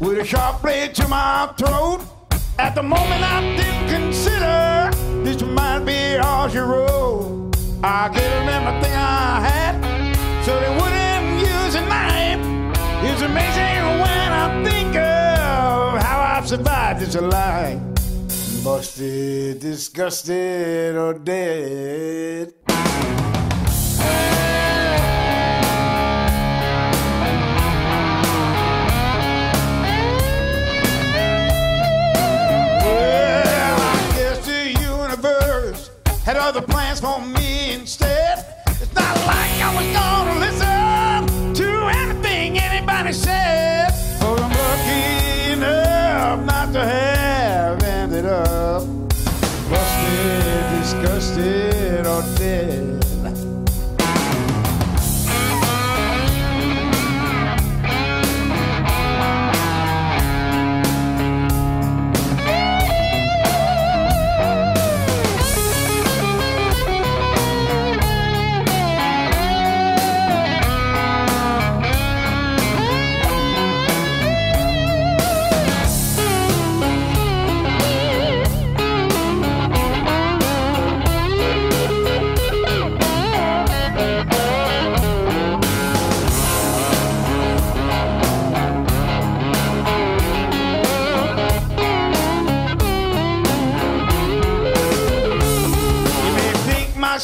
with a sharp blade to my throat. At the moment I didn't consider this might be all she wrote. I gave them everything I had so they wouldn't use a knife. It's amazing when I think of how I've survived this life. Busted, disgusted, or dead. Other plans for me instead. It's not like I was gonna listen to anything anybody said. But I'm lucky enough not to have ended up busted, disgusted, or dead.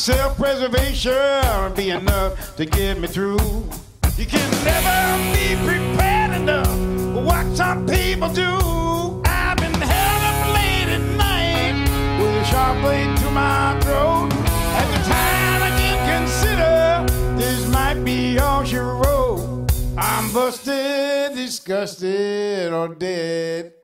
Self-preservation be enough to get me through. You can never be prepared enough for what some people do. I've been held up late at night with a sharp blade to my throat. At the time I didn't consider this might be all she wrote. I'm busted, disgusted, or dead.